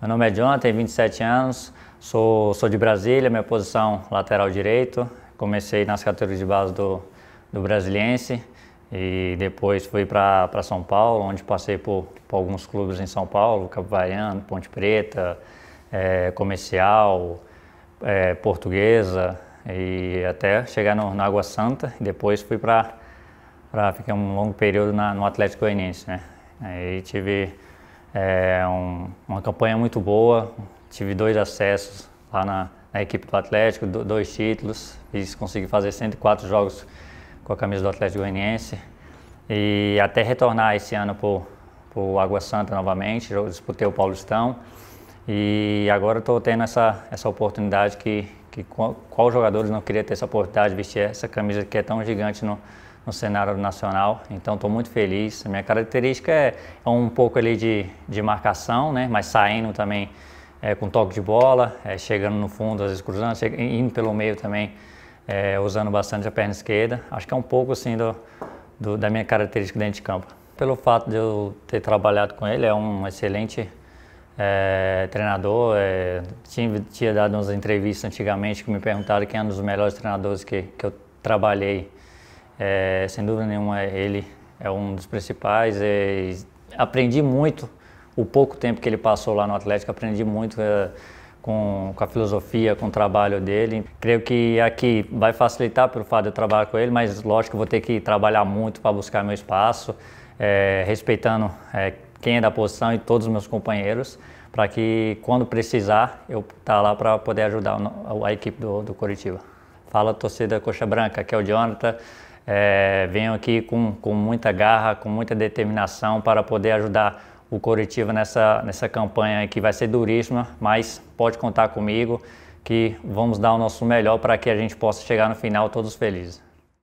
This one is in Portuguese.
Meu nome é Jonathan, tenho 27 anos, sou, sou de Brasília, minha posição lateral direito. Comecei nas categorias de base do, do Brasiliense e depois fui para São Paulo, onde passei por, por, alguns clubes em São Paulo, Capivariano, Ponte Preta, é, Comercial, é, Portuguesa e até chegar no, na Água Santa e depois fui para ficar um longo período na, no Atlético Goianiense. Né? Aí tive é um, uma campanha muito boa, tive dois acessos lá na, na equipe do Atlético, do, dois títulos, fiz, consegui fazer 104 jogos com a camisa do Atlético Goianiense. E até retornar esse ano para o Água Santa novamente, disputei o Paulistão. E agora estou tendo essa, essa oportunidade que, que qual, qual jogadores não queria ter essa oportunidade de vestir essa camisa que é tão gigante no, no cenário nacional, então estou muito feliz. A minha característica é, é, um pouco ali de, de marcação, né? mas saindo também é, com toque de bola, é, chegando no fundo, às vezes cruzando, indo pelo meio também, é, usando bastante a perna esquerda. Acho que é um pouco assim do, do, da minha característica dentro de campo. Pelo fato de eu ter trabalhado com ele, é um excelente é, treinador. É, tinha, tinha dado umas entrevistas antigamente que me perguntaram quem é um dos melhores treinadores que, que eu trabalhei é, sem dúvida nenhuma, ele é um dos principais. É, aprendi muito o pouco tempo que ele passou lá no Atlético, aprendi muito é, com, com, a filosofia, com o trabalho dele. Creio que aqui vai facilitar pelo fato de eu trabalhar com ele, mas lógico que vou ter que trabalhar muito para buscar meu espaço, é, respeitando é, quem é da posição e todos os meus companheiros, para que quando precisar eu estar tá lá para poder ajudar a, a equipe do, do Curitiba. Fala torcida Coxa Branca, aqui é o Jonathan. É, venho aqui com, com muita garra, com muita determinação para poder ajudar o Coritiba nessa, nessa campanha que vai ser duríssima, mas pode contar comigo que vamos dar o nosso melhor para que a gente possa chegar no final todos felizes.